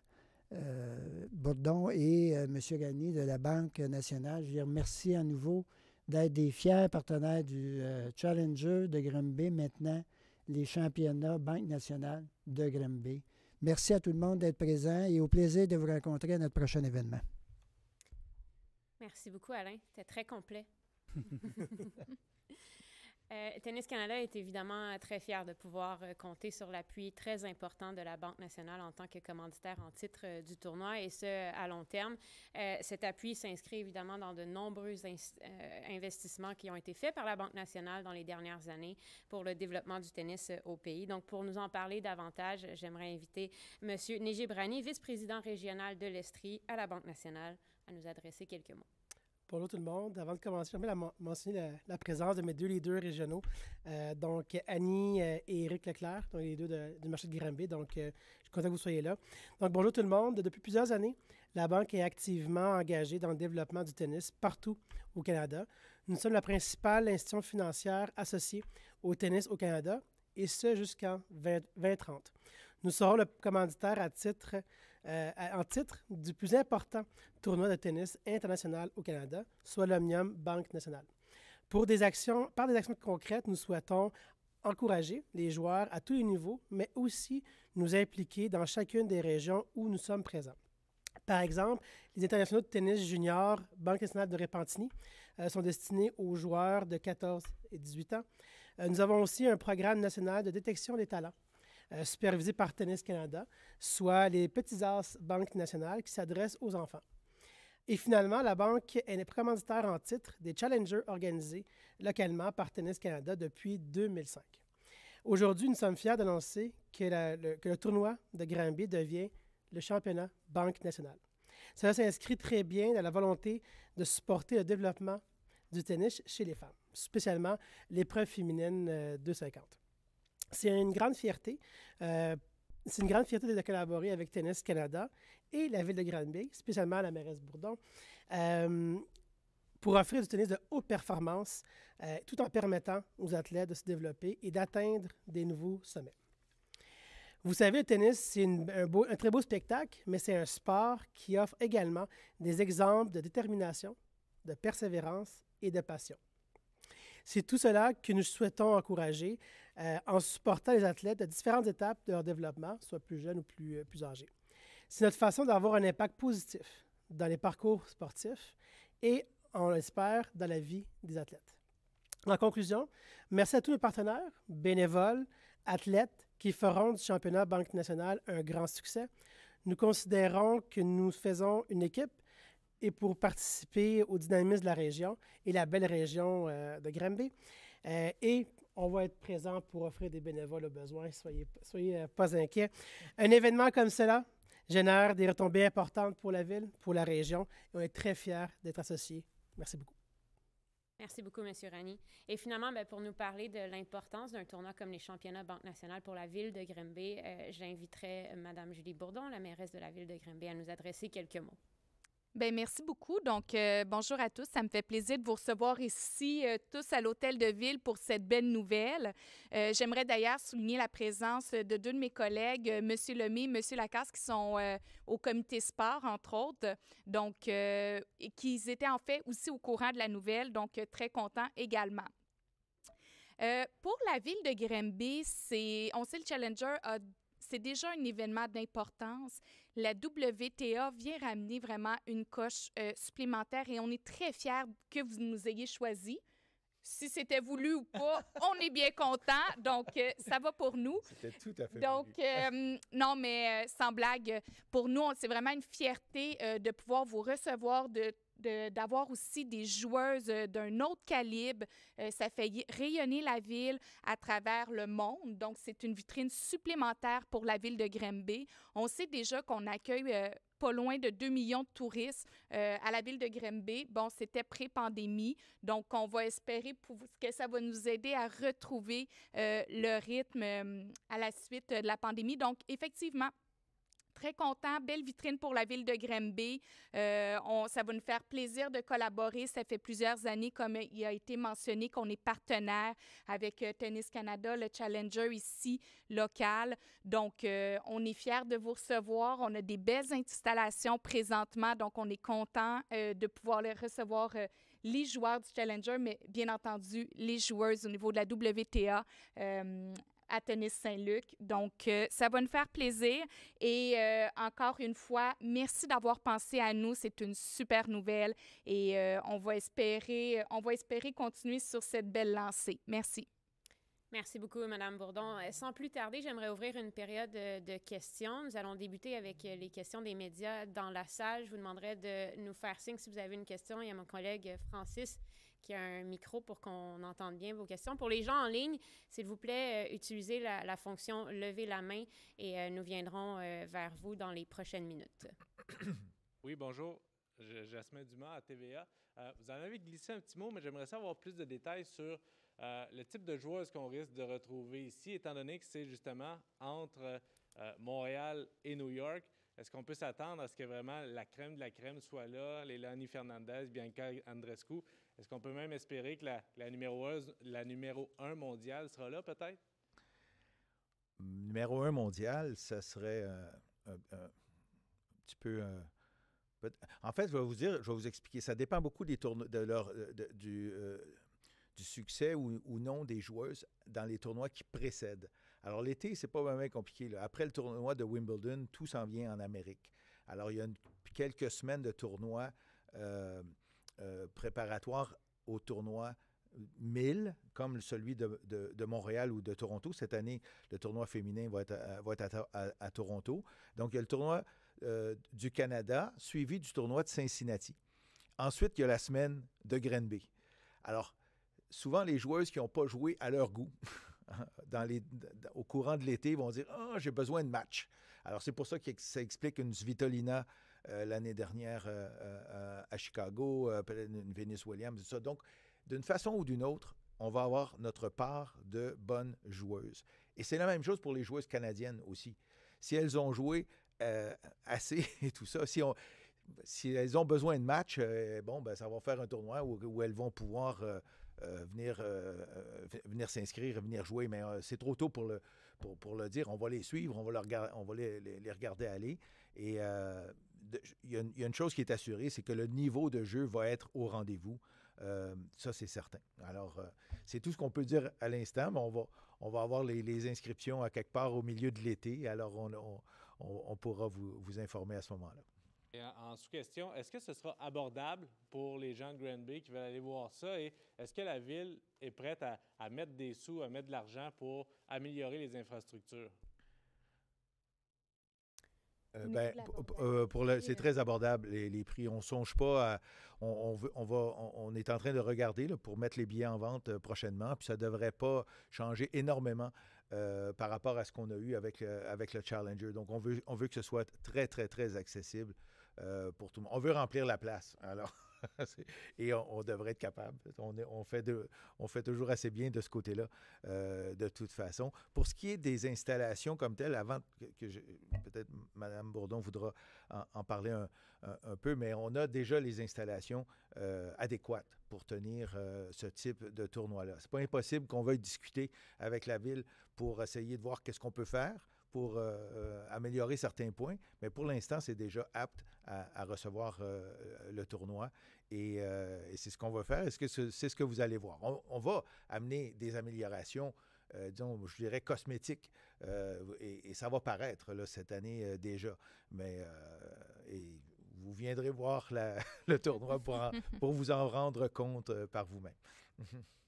euh, Bourdon et euh, M. Gagné de la Banque nationale. Je vous remercie à nouveau d'être des fiers partenaires du Challenger de Granby, maintenant les championnats Banque nationale de Granby. Merci à tout le monde d'être présent et au plaisir de vous rencontrer à notre prochain événement. Merci beaucoup, Alain. C'était très complet. Euh, Tennis Canada est évidemment très fier de pouvoir euh, compter sur l'appui très important de la Banque nationale en tant que commanditaire en titre euh, du tournoi et ce, à long terme. cet appui s'inscrit évidemment dans de nombreux investissements qui ont été faits par la Banque nationale dans les dernières années pour le développement du tennis au pays. Donc, pour nous en parler davantage, j'aimerais inviter M. Neji Brani, vice-président régional de l'Estrie à la Banque nationale, à nous adresser quelques mots. Bonjour tout le monde. Avant de commencer, j'aimerais mentionner la, présence de mes deux leaders régionaux, euh, donc Annie euh, et Éric Leclerc, donc les deux du marché de Granby. Donc, euh, je suis content que vous soyez là. Donc, bonjour tout le monde. Depuis plusieurs années, la Banque est activement engagée dans le développement du tennis partout au Canada. Nous sommes la principale institution financière associée au tennis au Canada, et ce jusqu'en 2030. Nous serons le commanditaire à titre euh, en titre du plus important tournoi de tennis international au Canada, soit l'Omnium Banque nationale. Pour des actions, par des actions concrètes, nous souhaitons encourager les joueurs à tous les niveaux, mais aussi nous impliquer dans chacune des régions où nous sommes présents. Par exemple, les internationaux de tennis junior Banque nationale de Repentigny euh, sont destinés aux joueurs de 14 et 18 ans. Euh, nous avons aussi un programme national de détection des talents euh, par Tennis Canada, soit les petits as Banque nationale qui s'adressent aux enfants. Et finalement, la banque est commanditaire en titre des challengers organisés localement par Tennis Canada depuis 2005. Aujourd'hui, nous sommes fiers d'annoncer que, le, tournoi de Granby devient le championnat Banque nationale. Cela s'inscrit très bien dans la volonté de supporter le développement du tennis chez les femmes, spécialement l'épreuve féminine 250. C'est une grande fierté. Euh, c'est une grande fierté de collaborer avec Tennis Canada et la ville de Granby, spécialement la mairesse Bourdon, euh, pour offrir du tennis de haute performance euh, tout en permettant aux athlètes de se développer et d'atteindre des nouveaux sommets. Vous savez, le tennis, c'est un, très beau spectacle, mais c'est un sport qui offre également des exemples de détermination, de persévérance et de passion. C'est tout cela que nous souhaitons encourager euh, en supportant les athlètes à différentes étapes de leur développement, soit plus jeunes ou plus, euh, plus âgés. C'est notre façon d'avoir un impact positif dans les parcours sportifs et, on l'espère, dans la vie des athlètes. En conclusion, merci à tous nos partenaires, bénévoles, athlètes qui feront du championnat Banque nationale un grand succès. Nous considérons que nous faisons une équipe et pour participer au dynamisme de la région et la belle région euh, de Granby. Et on va être présent pour offrir des bénévoles au besoin. Soyez, soyez euh, pas inquiets. Un événement comme cela génère des retombées importantes pour la ville, pour la région. Et on est très fiers d'être associés. Merci beaucoup. Merci beaucoup, M. Rani. Et finalement, ben, pour nous parler de l'importance d'un tournoi comme les championnats Banque nationale pour la ville de Grimby, euh, j'inviterai Mme Julie Bourdon, la mairesse de la ville de Grimby, à nous adresser quelques mots. Bien, merci beaucoup. Donc, euh, bonjour à tous. Ça me fait plaisir de vous recevoir ici, euh, tous à l'Hôtel de Ville, pour cette belle nouvelle. Euh, j'aimerais d'ailleurs souligner la présence de deux de mes collègues, M. Lemay et M. Lacasse, qui sont au comité sport, entre autres. Donc, et qui étaient en fait aussi au courant de la nouvelle. Donc, très contents également. pour la ville de Grimby, on sait le Challenger c'est déjà un événement d'importance la WTA vient ramener vraiment une coche euh, supplémentaire et on est très fiers que vous nous ayez choisi. Si c'était voulu ou pas, on est bien content. Donc, euh, ça va pour nous. C'était tout à fait. Donc, euh, non, mais sans blague, pour nous, c'est vraiment une fierté de pouvoir vous recevoir, de d'avoir aussi des joueuses d'un autre calibre. ça fait rayonner la ville à travers le monde. Donc, c'est une vitrine supplémentaire pour la ville de Granby. On sait déjà qu'on accueille pas loin de 2 millions de touristes à la ville de Granby. Bon, c'était pré-pandémie, donc on va espérer que ça va nous aider à retrouver le rythme à la suite de la pandémie. Donc, effectivement, très content. Belle vitrine pour la ville de Granby. Euh, ça va nous faire plaisir de collaborer. Ça fait plusieurs années, comme il a été mentionné, qu'on est partenaire avec euh, Tennis Canada, le Challenger ici local. Donc, euh, on est fiers de vous recevoir. On a des belles installations présentement. Donc, on est content de pouvoir recevoir les joueurs du Challenger, mais bien entendu, les joueuses au niveau de la WTA à Tennis Saint-Luc. Donc, euh, ça va nous faire plaisir. Et euh, encore une fois, merci d'avoir pensé à nous. C'est une super nouvelle et euh, on, va espérer, on va espérer continuer sur cette belle lancée. Merci. Merci beaucoup, Mme Bourdon. Sans plus tarder, j'aimerais ouvrir une période de questions. Nous allons débuter avec les questions des médias dans la salle. Je vous demanderai de nous faire signe si vous avez une question. Il y a mon collègue Francis qui a un micro pour qu'on entende bien vos questions. Pour les gens en ligne, s'il vous plaît, euh, utilisez la, fonction lever la main et euh, nous viendrons euh, vers vous dans les prochaines minutes. Oui, bonjour. Jasmin Dumas à TVA. vous en avez glissé un petit mot, mais j'aimerais savoir plus de détails sur le type de joueuse qu'on risque de retrouver ici, étant donné que c'est justement entre Montréal et New York. Est-ce qu'on peut s'attendre à ce que vraiment la crème de la crème soit là, Lélani Fernandez, Bianca Andrescu? Est-ce qu'on peut même espérer que la, numéro, 1, la numéro mondiale sera là, peut-être? Numéro un mondial, ça serait euh, un, petit peu. Euh, en fait, je vais vous dire, je vais vous expliquer. Ça dépend beaucoup des de leur, du, euh, succès ou, non des joueuses dans les tournois qui précèdent. Alors l'été, c'est pas vraiment compliqué. Après le tournoi de Wimbledon, tout s'en vient en Amérique. Alors il y a quelques semaines de tournois euh, euh, préparatoires au tournoi 1000, comme celui de, Montréal ou de Toronto. Cette année, le tournoi féminin va être à, Toronto. Donc, il y a le tournoi euh, du Canada, suivi du tournoi de Cincinnati. Ensuite, il y a la semaine de Grenby. Alors, souvent, les joueuses qui n'ont pas joué à leur goût au courant de l'été vont dire Ah, j'ai besoin de match. Alors, c'est pour ça que ça explique une Svitolina euh, l'année dernière euh, à Chicago, une Venus Williams, tout ça. Donc, d'une façon ou d'une autre, on va avoir notre part de bonnes joueuses. Et c'est la même chose pour les joueuses canadiennes aussi. Si elles ont joué euh, assez et tout ça, si, elles ont besoin de matchs, euh, bon, ben, ça va faire un tournoi où, elles vont pouvoir euh, venir, venir s'inscrire, venir jouer. Mais c'est trop tôt pour le, pour, le dire. On va les suivre, on va, on va les, les, regarder aller. Et il y, a une chose qui est assurée, c'est que le niveau de jeu va être au rendez-vous. Euh, ça, c'est certain. Alors, euh, c'est tout ce qu'on peut dire à l'instant, mais on va, on va avoir les, inscriptions à quelque part au milieu de l'été. Alors, on, pourra vous, informer à ce moment-là. en, sous-question, est-ce que ce sera abordable pour les gens de Grand Bay qui veulent aller voir ça? Et est-ce que la ville est prête à mettre des sous, à mettre de l'argent pour améliorer les infrastructures? Euh, ben, euh, pour c'est très abordable les, prix. On songe pas à, on, veut, on, va, on, est en train de regarder pour mettre les billets en vente euh, prochainement, puis ça devrait pas changer énormément par rapport à ce qu'on a eu avec, avec le Challenger. Donc on veut, on veut que ce soit très très très accessible pour tout le monde. On veut remplir la place. Alors et on, devrait être capable. On, on, fait on fait toujours assez bien de ce côté-là, euh, de toute façon. Pour ce qui est des installations comme telles, avant que, peut-être Mme Bourdon voudra en, parler un, peu, mais on a déjà les installations euh, adéquates pour tenir euh, ce type de tournoi-là. C'est pas impossible qu'on veuille discuter avec la ville pour essayer de voir qu'est-ce qu'on peut faire pour euh, euh, améliorer certains points, mais pour l'instant, c'est déjà apte à, recevoir euh, le tournoi et, c'est ce qu'on va faire. Est-ce que c'est ce que vous allez voir? On, va amener des améliorations, disons, je dirais cosmétiques, et, ça va paraître cette année déjà, mais vous viendrez voir le tournoi pour vous en rendre compte par vous-même.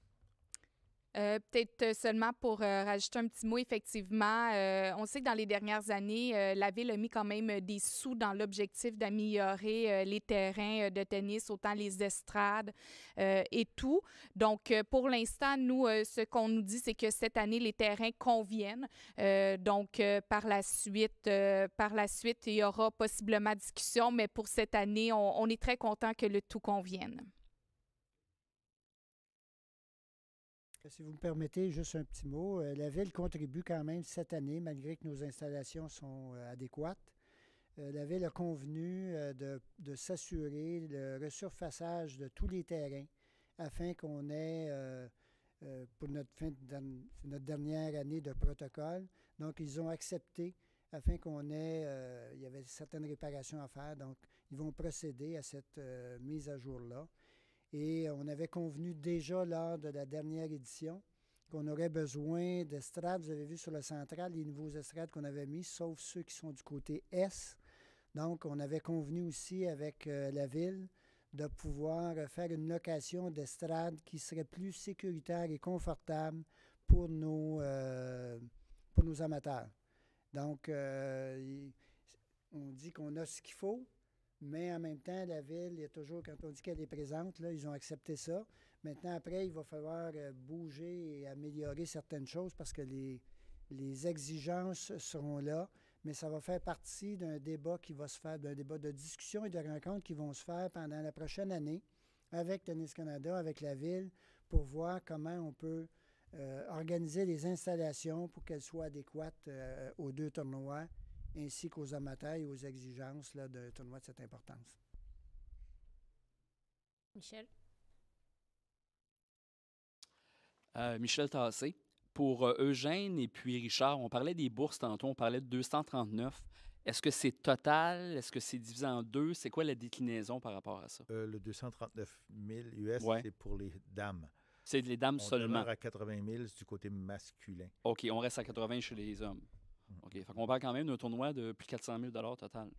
Euh, peut-être seulement pour euh, rajouter un petit mot, effectivement, euh, on sait que dans les dernières années, la Ville a mis quand même des sous dans l'objectif d'améliorer les terrains de tennis, autant les estrades et tout. Donc, pour l'instant, nous, ce qu'on nous dit, c'est que cette année, les terrains conviennent. donc, par la suite, par la suite, il y aura possiblement discussion, mais pour cette année, on est très content que le tout convienne. Si vous me permettez, juste un petit mot. Euh, la Ville contribue quand même cette année, malgré que nos installations sont euh, adéquates. Euh, la Ville a convenu de, s'assurer le resurfaçage de tous les terrains afin qu'on ait, pour notre, dernière année de protocole, donc ils ont accepté afin qu'on ait, il y avait certaines réparations à faire, donc ils vont procéder à cette mise à jour-là. Et on avait convenu déjà lors de la dernière édition qu'on aurait besoin d'estrades. Vous avez vu sur le central les nouveaux estrades qu'on avait mis, sauf ceux qui sont du côté S. Donc, on avait convenu aussi avec euh, la ville de pouvoir faire une location d'estrades qui serait plus sécuritaire et confortable pour nos, euh, pour nos amateurs. Donc, euh, on dit qu'on a ce qu'il faut, mais en même temps, la ville, il y a toujours, quand on dit qu'elle est présente, là, ils ont accepté ça. Maintenant, après, il va falloir euh, bouger et améliorer certaines choses parce que les, les exigences seront là, mais ça va faire partie d'un débat qui va se faire, d'un débat de discussion et de rencontres qui vont se faire pendant la prochaine année avec Tennis Canada, avec la ville, pour voir comment on peut euh, organiser les installations pour qu'elles soient adéquates euh, aux deux tournois ainsi qu'aux amateurs et aux exigences d'un tournoi de cette importance. Michel? Euh, Michel Tassé. Pour euh, Eugène et puis Richard, on parlait des bourses tantôt, on parlait de 239. Est-ce que c'est total? Est-ce que c'est divisé en deux? C'est quoi la déclinaison par rapport à ça? Euh, le 239 000 US, c'est pour les dames. C'est les dames On seulement. demeure à 80 000 du côté masculin. OK, on reste à 80 chez les hommes. Mm. OK, fait qu'on parle quand même d'un tournoi de plus de 400 000 total. là.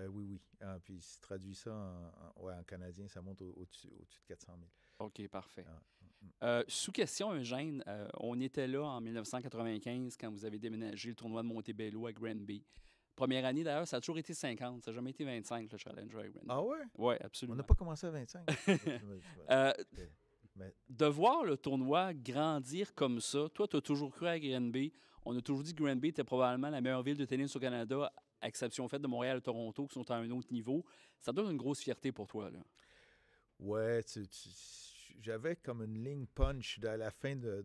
Euh, oui, oui. Ah, puis si tu traduis ça en, en- ouais, en canadien, ça monte au- au-dessus de 400 000. OK, parfait. Ah, mm, mm. Euh, sous question, Eugène, euh, on était là en 1995 quand vous avez déménagé le tournoi de Montebello à Granby. Première année, d'ailleurs, ça a toujours été 50. Ça n'a jamais été 25, le Challenger à Granby. Ah ouais? Oui, On absolument. n'a pas commencé à 25. Euh, Mais- de voir le tournoi grandir comme ça, toi, tu as toujours cru à Granby. On a toujours dit que Granby était probablement la meilleure ville de tennis au Canada, à exception faite de Montréal et Toronto, qui sont à un autre niveau. Ça donne une grosse fierté pour toi. Là. Ouais, j'avais comme une ligne punch à la fin de,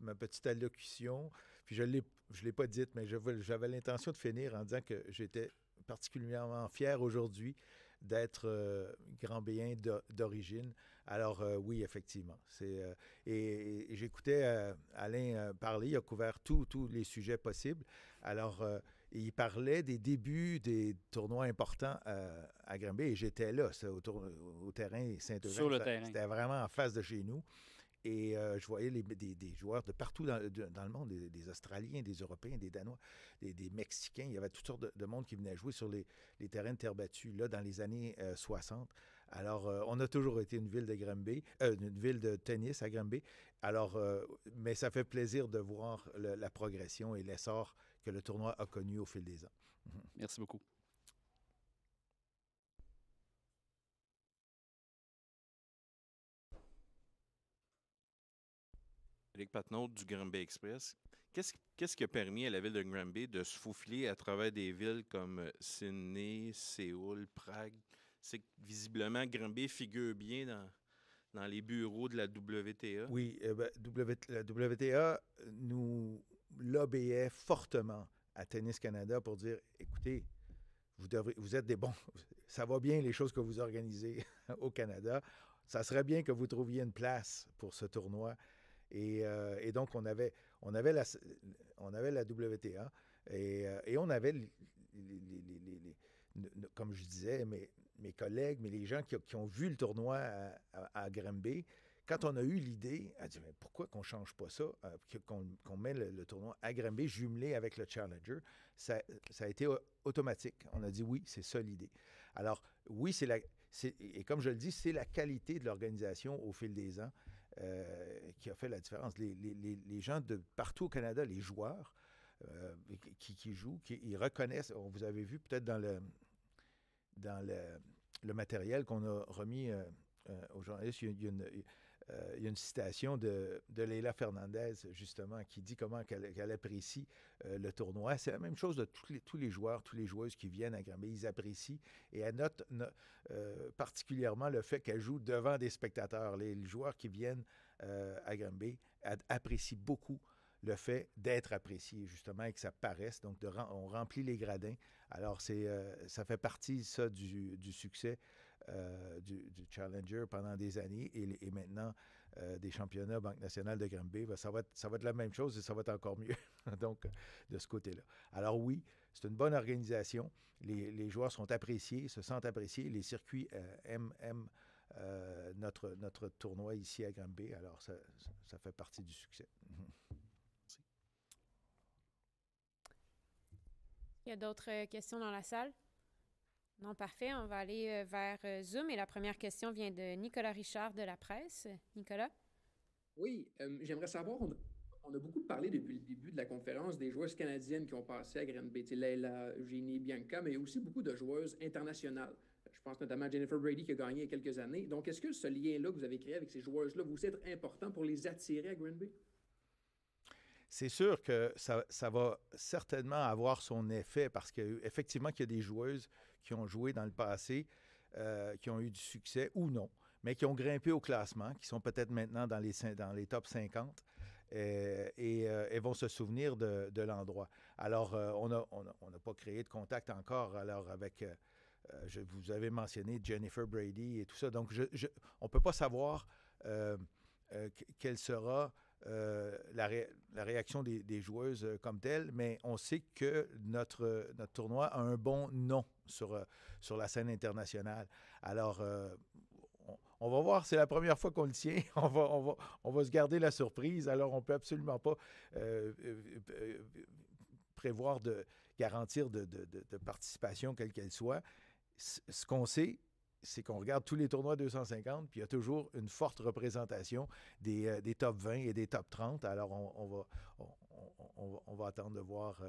ma petite allocution. Puis je ne l'ai pas dite, mais j'avais l'intention de finir en disant que j'étais particulièrement fier aujourd'hui d'être euh, grand-béen d'o- d'origine. Alors euh, oui, effectivement. c'est euh, et et j'écoutais euh, Alain parler, il a couvert tous les sujets possibles. Alors, il parlait des débuts des tournois importants à Granby et j'étais là, au, tour- au terrain Saint-Eugène. Sur le terrain. C'était vraiment en face de chez nous. Et euh, je voyais des, joueurs de partout dans, le monde, des, Australiens, des Européens, des Danois, des, Mexicains. Il y avait toutes sortes de, de monde qui venait jouer sur les, terrains de terre battue, là, dans les années euh, 60. Alors, euh, on a toujours été une ville de euh, une ville de tennis à Granby. Alors, euh, mais ça fait plaisir de voir la progression et l'essor que le tournoi a connu au fil des ans. Merci beaucoup. Éric Patnaud du Granby Express. Qu'est-ce qui a permis à la ville de Granby de se faufiler à travers des villes comme euh, Sydney, Séoul, Prague? C'est que visiblement, Granby figure bien dans, les bureaux de la WTA. Oui, eh ben, la WTA nous lobbyait fortement à Tennis Canada pour dire écoutez, vous êtes des bons, ça va bien les choses que vous organisez au Canada. Ça serait bien que vous trouviez une place pour ce tournoi. Et, euh, et donc, on avait, on, avait la, on avait la WTA et, euh, et on avait, les- les- les- comme je disais, mes, mes collègues, mais les gens qui, qui ont vu le tournoi à, à, à quand on a eu l'idée, elle dit mais pourquoi qu'on change pas ça, euh, qu'on qu'on met le, tournoi à Granby jumelé avec le Challenger, ça, ça a été au- automatique. On a dit oui, c'est ça l'idée. Alors oui, c'est la, et comme je le dis, c'est la qualité de l'organisation au fil des ans euh, qui a fait la différence. Les, gens de partout au Canada, les joueurs euh, qui, jouent, ils reconnaissent, on vous avez vu peut-être dans le, matériel qu'on a remis euh, euh, aux journalistes, il y a une, euh, il y a une citation de, de Leila Fernandez, justement, qui dit comment qu'elle apprécie euh, le tournoi. C'est la même chose de tous les, joueurs, tous les joueuses qui viennent à Granby. Ils apprécient et elle note no- euh, particulièrement le fait qu'elle joue devant des spectateurs. Les, joueurs qui viennent à Granby apprécient beaucoup le fait d'être apprécié, justement, et que ça paraisse. Donc, on remplit les gradins. Alors, ça fait partie, ça, du succès euh, du, Challenger pendant des années et, maintenant euh, des championnats Banque nationale de Granby. Ben, ça, va être, ça va être la même chose et ça va être encore mieux, donc, de ce côté-là. Alors, oui, c'est une bonne organisation. Les, joueurs sont appréciés, se sentent appréciés. Les circuits euh, aiment, euh, notre, notre tournoi ici à Granby. Alors, ça, ça- fait partie du succès. Il y a d'autres questions dans la salle? Non, parfait. On va aller euh, vers euh, Zoom et la première question vient de Nicolas Richard de la presse. Nicolas? Oui, euh, j'aimerais savoir, on, a beaucoup parlé depuis le début de la conférence des joueuses canadiennes qui ont passé à Granby, tu sais, Leila, Eugénie, Bianca, mais aussi beaucoup de joueuses internationales. Je pense notamment à Jennifer Brady qui a gagné il y a quelques années. Donc, est-ce que ce lien-là que vous avez créé avec ces joueuses-là vous être important pour les attirer à Granby? C'est sûr que ça, va certainement avoir son effet parce qu'effectivement, qu'il y a des joueuses qui ont joué dans le passé, euh, qui ont eu du succès ou non, mais qui ont grimpé au classement, qui sont peut-être maintenant dans les, top 50 euh, et, euh, elles vont se souvenir de, l'endroit. Alors, on n'a on a- on pas créé de contact encore alors avec, je, vous avez mentionné Jennifer Brady et tout ça, donc on ne peut pas savoir que- quelle sera euh, la, ré- la réaction des, joueuses euh, comme telle, mais on sait que notre, notre tournoi a un bon nom sur, euh, sur la scène internationale. Alors, euh, on, va voir, c'est la première fois qu'on le tient. On va, on, va, on va se garder la surprise. Alors, on ne peut absolument pas euh, euh, euh, prévoir de garantir de participation, quelle qu'elle soit. Ce qu'on sait, c'est qu'on regarde tous les tournois 250, puis il y a toujours une forte représentation des, des top 20 et des top 30. Alors, on, va, attendre de voir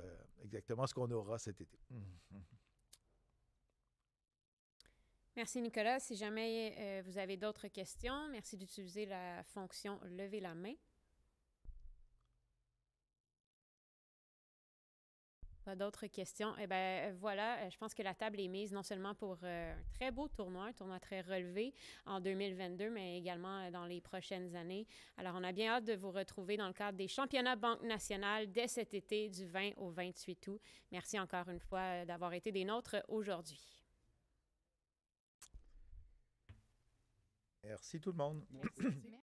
exactement ce qu'on aura cet été. Merci Nicolas. Si jamais euh, vous avez d'autres questions, merci d'utiliser la fonction lever la main. Pas d'autres questions? Eh bien, voilà, je pense que la table est mise non seulement pour euh, un très beau tournoi, un tournoi très relevé en 2022, mais également euh, dans les prochaines années. Alors, on a bien hâte de vous retrouver dans le cadre des championnats Banque nationale dès cet été du 20 au 28 août. Merci encore une fois d'avoir été des nôtres aujourd'hui. Merci tout le monde. Merci.